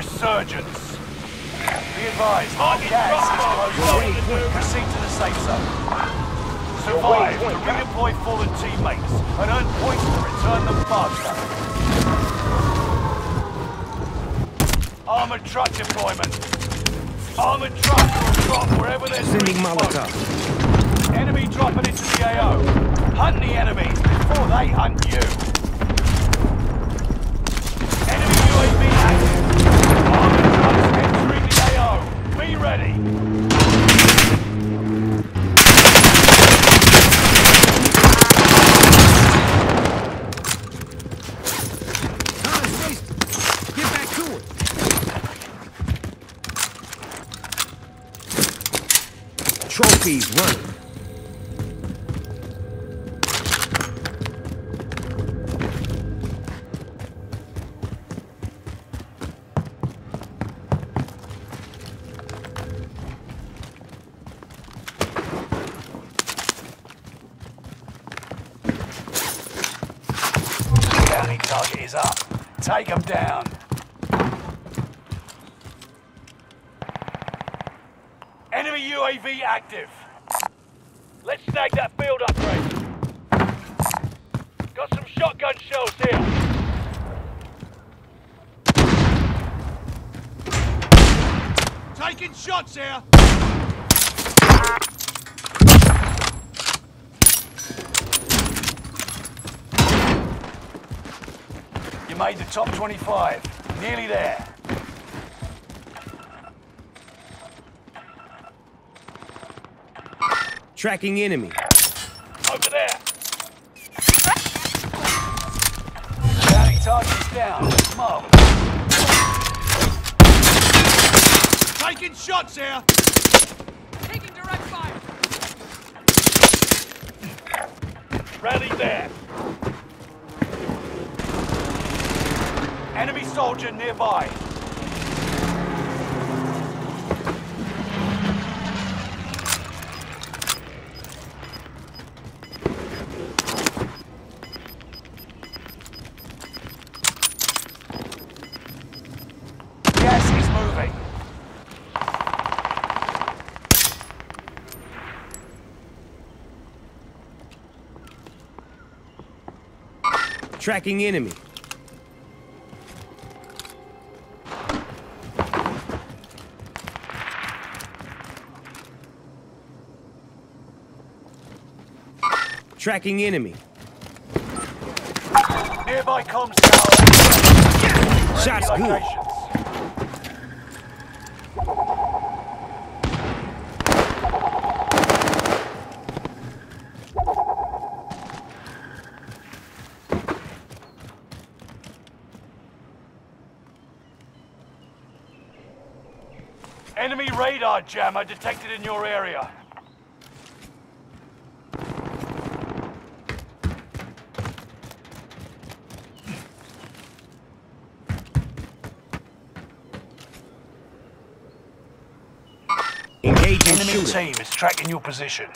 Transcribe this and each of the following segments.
resurgence. Be advised, Target gas is. Proceed to the safe zone. Survive, redeploy fallen teammates, and earn points to return them faster. Armored truck deployment. Armored truck. will drop wherever there's Sending Molotov. Enemy dropping into the AO. Hunt the enemies before they hunt you. Trophies running. Take them down. Enemy UAV active. Let's snag that field upgrade. Got some shotgun shells here. Taking shots here. You made the top 25. Nearly there. Tracking enemy. Over there. Bounty target is down. Smoke. Taking shots here. Taking direct fire. Rally there. Enemy soldier nearby. Tracking enemy. Tracking enemy. Nearby comms tower. Shots good. locations. Enemy radar jammer detected in your area. Engaging Enemy shooter. team is tracking your position.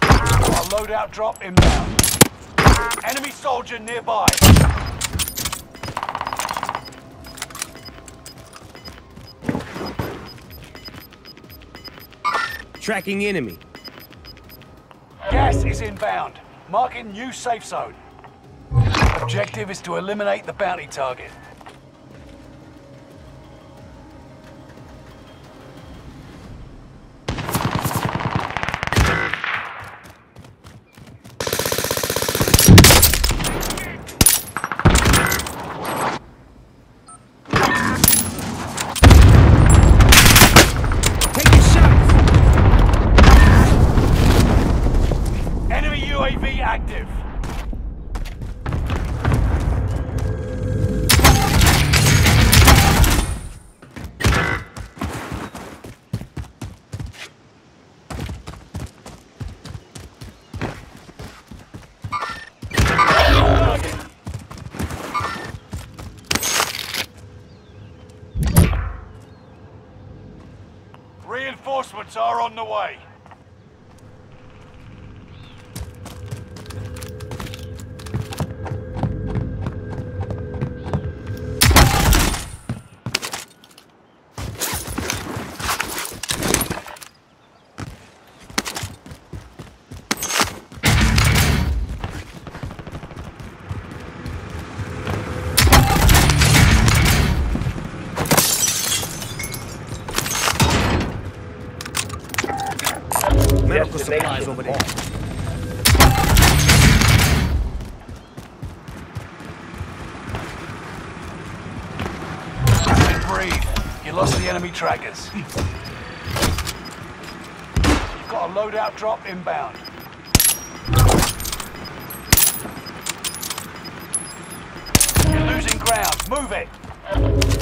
A loadout drop inbound. Enemy soldier nearby. Tracking enemy. Gas is inbound. Marking new safe zone. Objective is to eliminate the bounty target. Reinforcements are on the way. Supplies over there. Breathe. You lost the enemy trackers. You've got a loadout drop inbound. You're losing ground. Move it.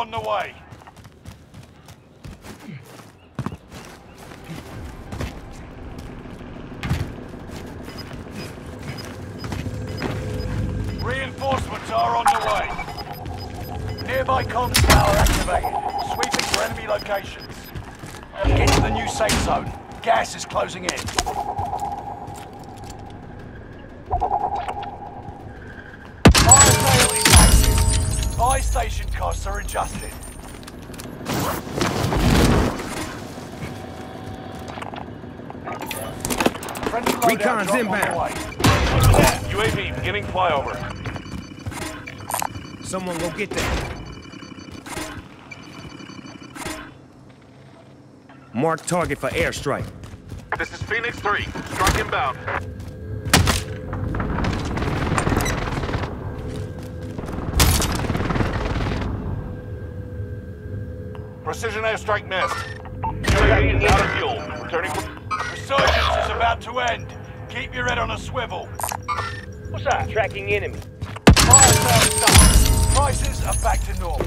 on the way. Reinforcements are on the way. Nearby comms tower activated. Sweeping for enemy locations. Get to the new safe zone. Gas is closing in. Fire sale is active. Buy station costs are adjusted. Recon's drop on inbound. way. UAV beginning flyover. Someone go get that. Mark target for airstrike. This is Phoenix 3. Strike inbound. Precision airstrike missed. UAV is out of fuel. Returning. Resurgence is about to end. Keep your head on a swivel. What's that? Tracking enemy. Fire sale done. Prices are back to normal.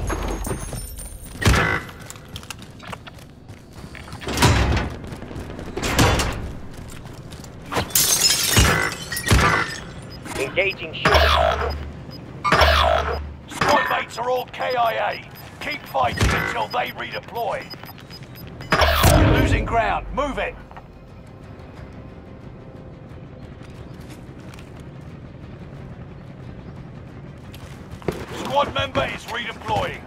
Engaging shooter. Squad mates are all KIA. Keep fighting until they redeploy. You're losing ground. Move it. Squad member is redeploying.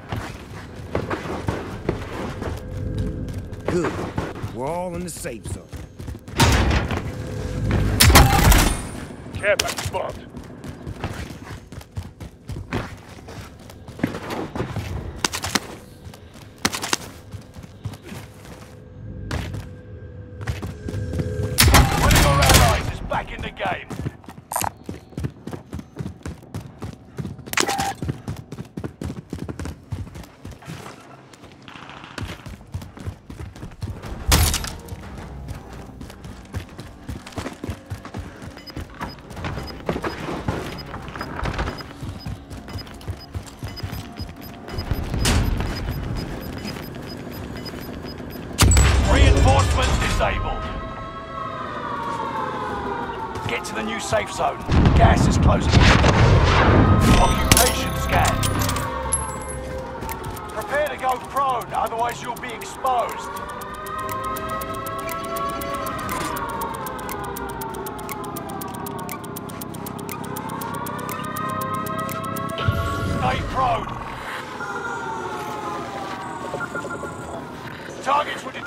Good. We're all in the safe zone. Care package spot. Reinforcements disabled. Get to the new safe zone. Gas is closing in. Occupation scan. Prepare to go prone, otherwise you'll be exposed.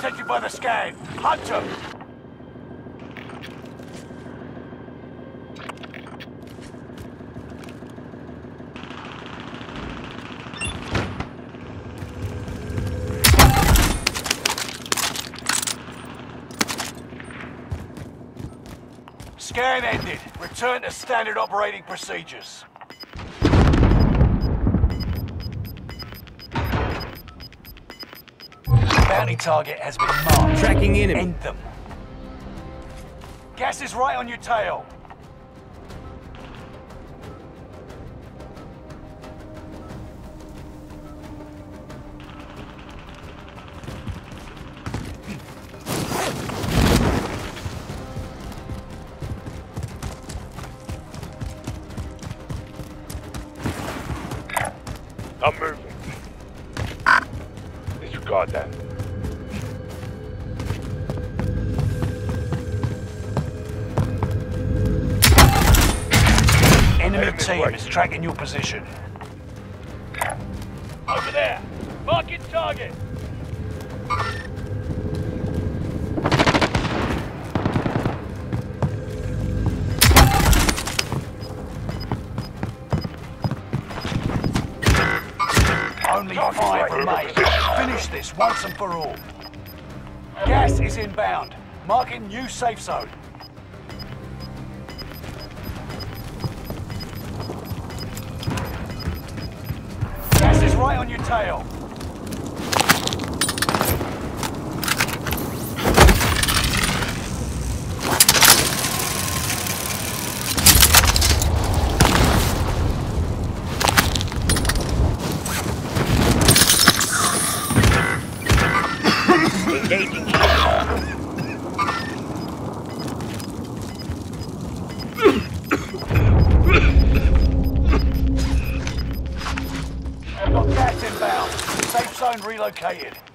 Were detected by the scan. Hunt them. Scan ended. Return to standard operating procedures. Bounty target has been marked. Tracking enemy. End them. Gas is right on your tail. Enemy team way. is tracking your position. Over there. Marking target. Only five remain. Finish this once and for all. Gas is inbound. Marking new safe zone. Right on your tail. Engaging zone